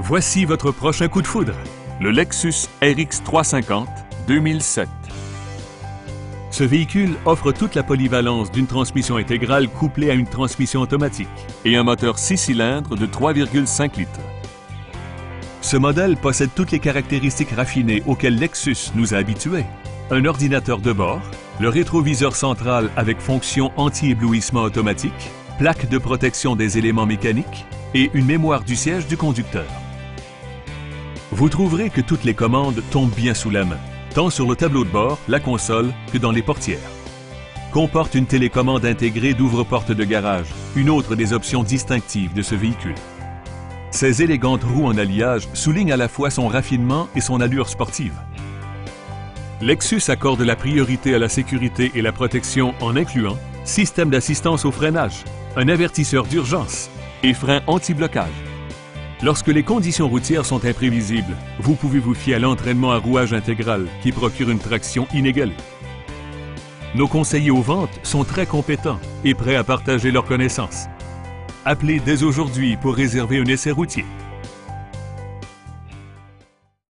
Voici votre prochain coup de foudre, le Lexus RX 350 2007. Ce véhicule offre toute la polyvalence d'une transmission intégrale couplée à une transmission automatique et un moteur 6 cylindres de 3,5 litres. Ce modèle possède toutes les caractéristiques raffinées auxquelles Lexus nous a habitués. Un ordinateur de bord, le rétroviseur central avec fonction anti-éblouissement automatique, plaque de protection des éléments mécaniques et une mémoire du siège du conducteur. Vous trouverez que toutes les commandes tombent bien sous la main, tant sur le tableau de bord, la console que dans les portières. Comporte une télécommande intégrée d'ouvre-porte de garage, une autre des options distinctives de ce véhicule. Ces élégantes roues en alliage soulignent à la fois son raffinement et son allure sportive. Lexus accorde la priorité à la sécurité et la protection en incluant système d'assistance au freinage, un avertisseur d'urgence et frein anti-blocage. Lorsque les conditions routières sont imprévisibles, vous pouvez vous fier à l'entraînement à rouage intégral qui procure une traction inégalée. Nos conseillers aux ventes sont très compétents et prêts à partager leurs connaissances. Appelez dès aujourd'hui pour réserver un essai routier.